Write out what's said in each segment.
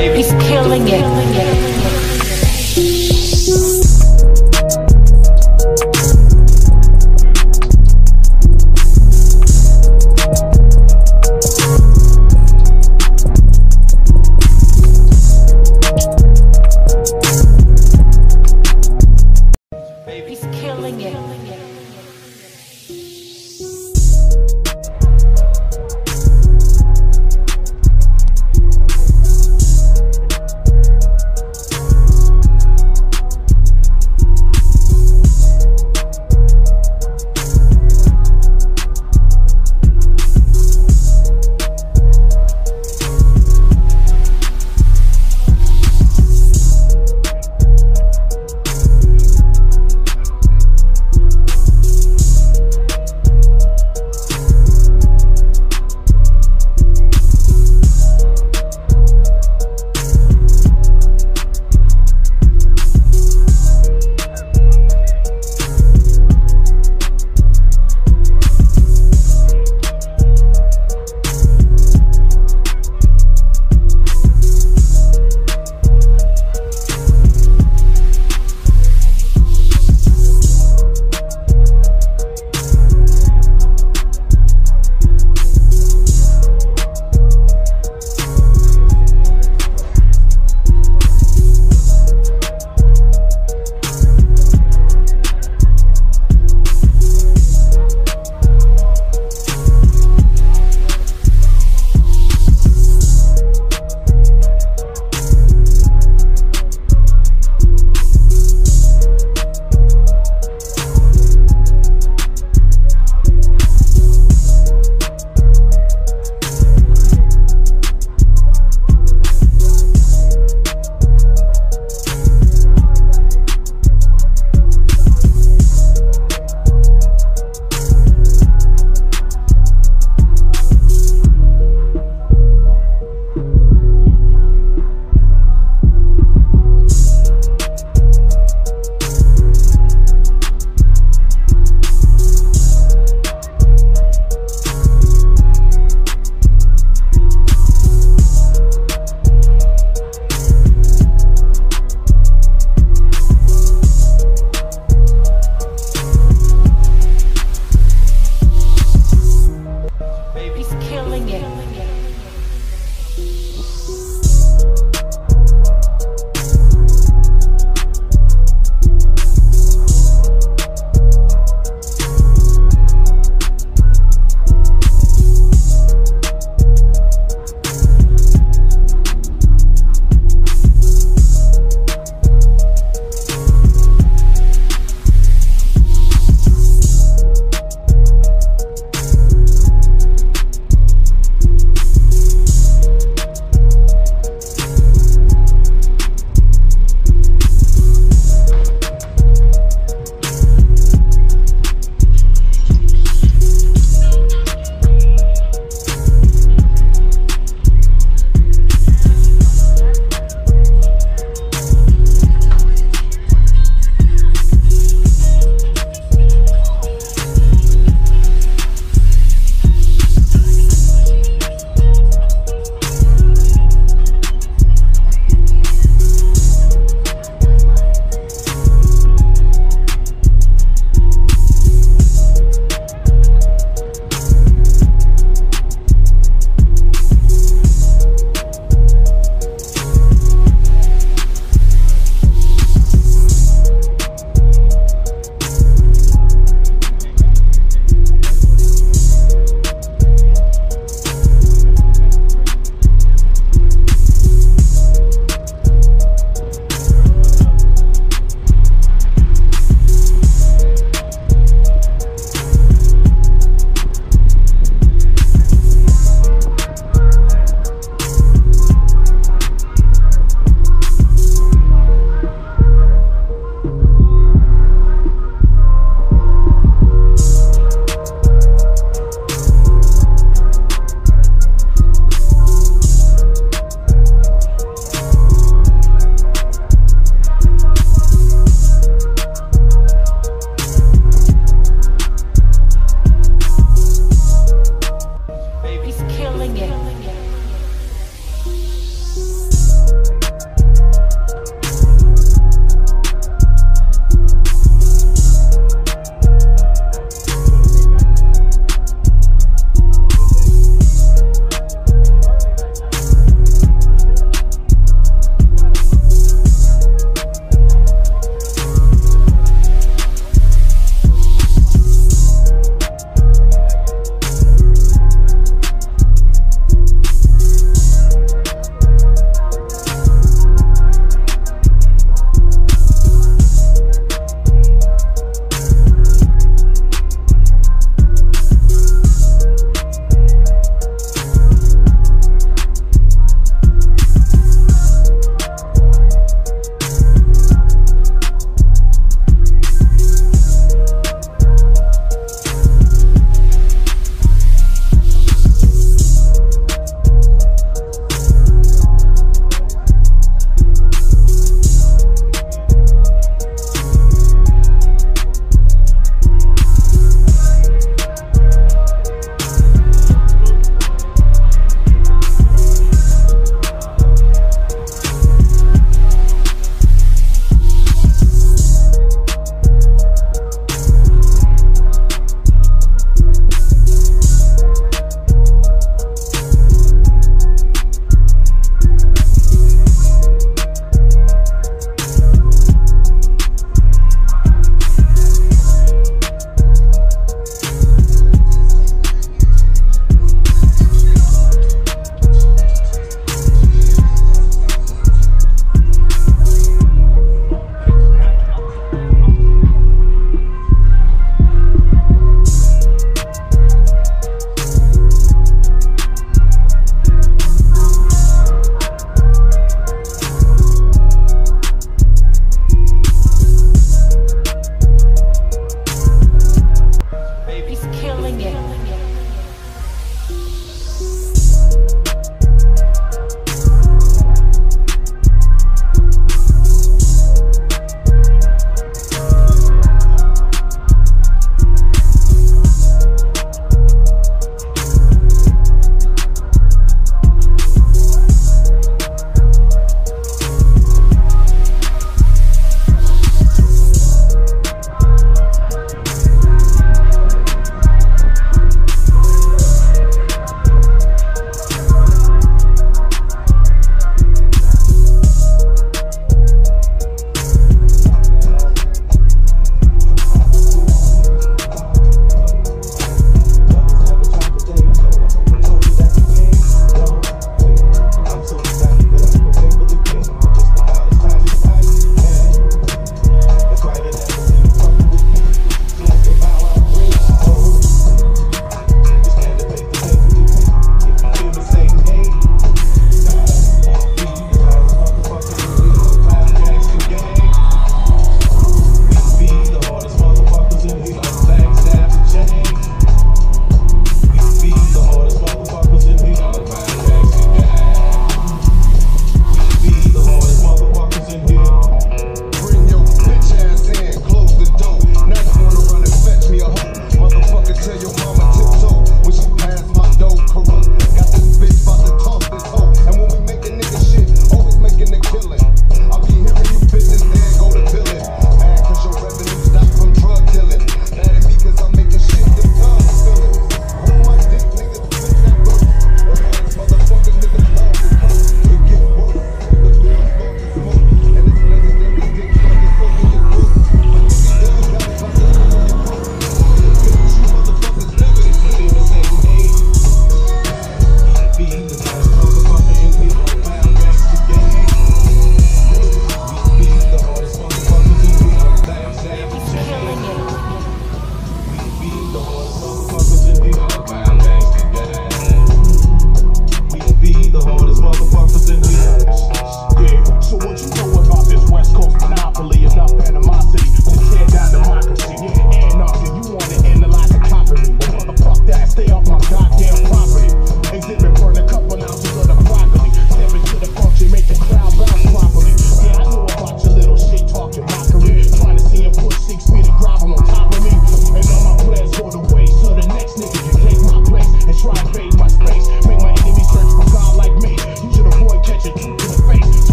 He's killing it.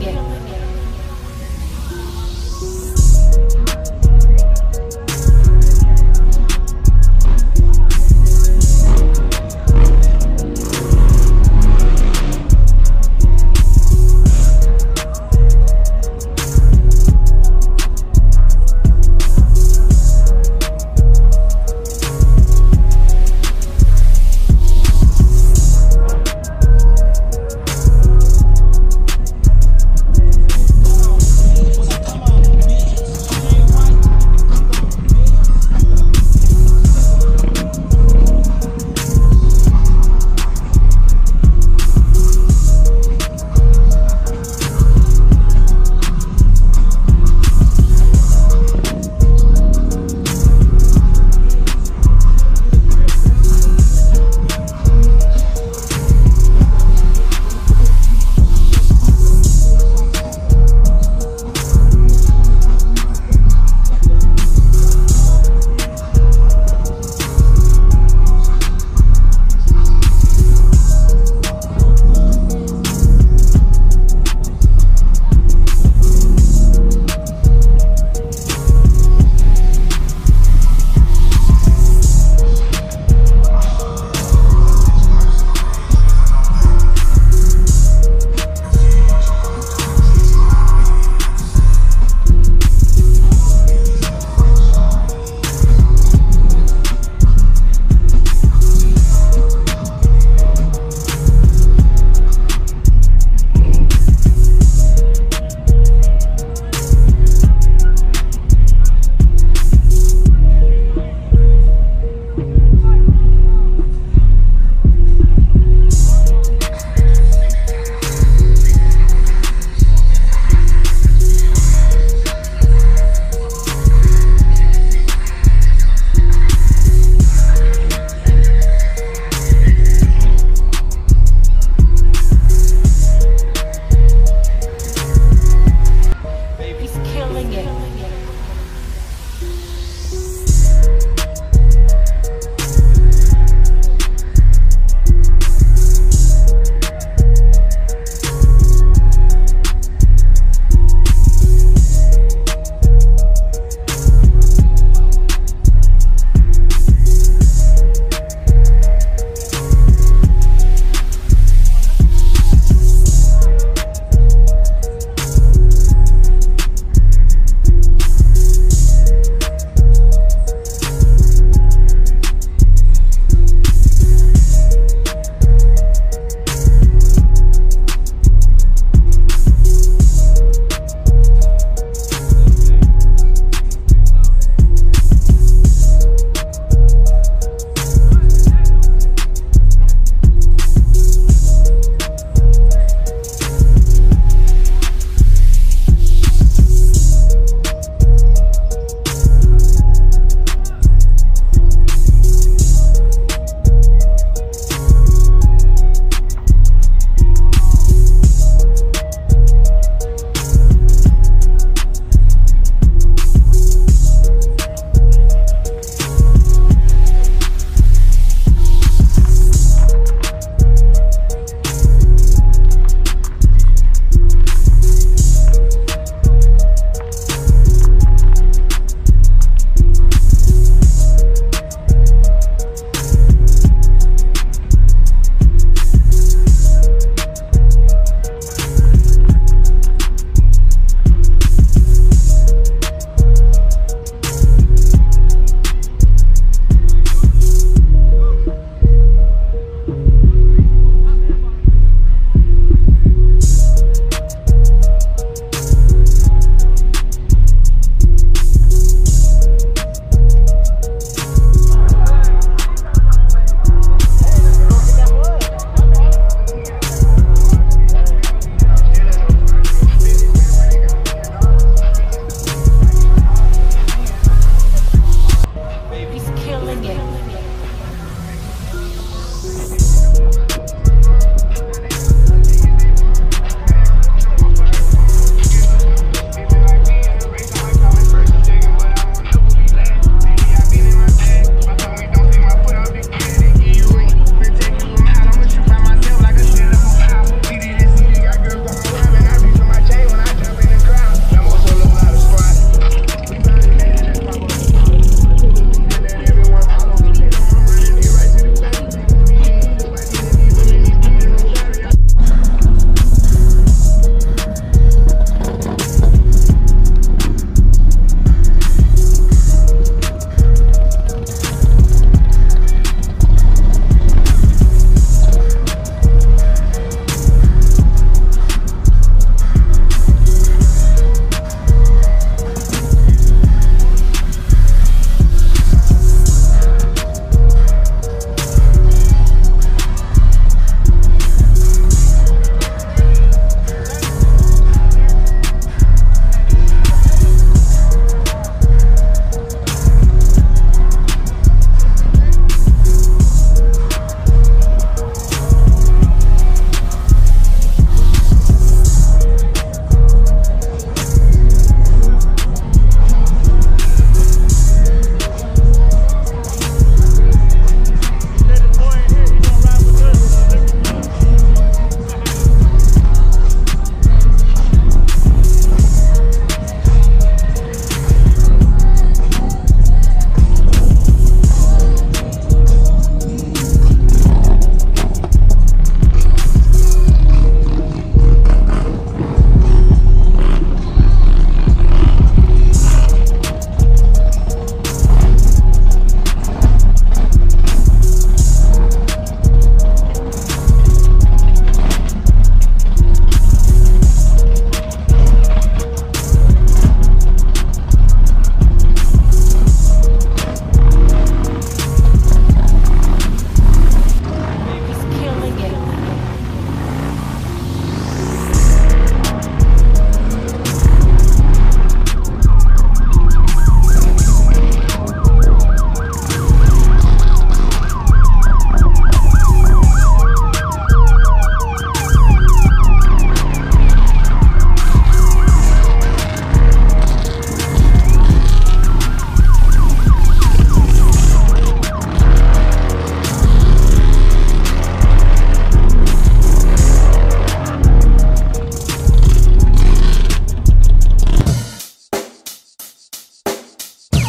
Yeah.